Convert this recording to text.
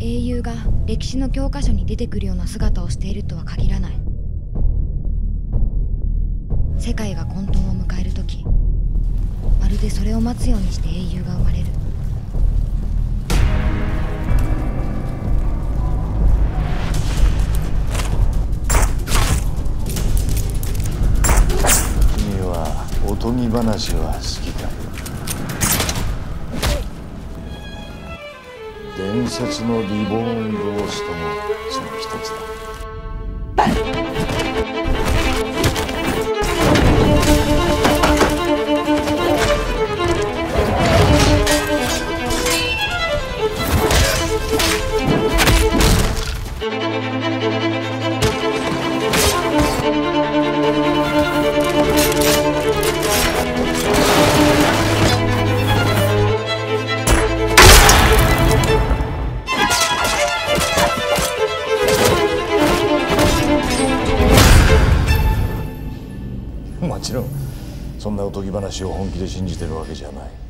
英雄が歴史の教科書に出てくるような姿をしているとは限らない。世界が混沌を迎える時まるでそれを待つようにして英雄が生まれる。君はおとぎ話は好きか？伝説のリボーンゴーストもその一つだ。ちろんそんなおとぎ話を本気で信じてるわけじゃない。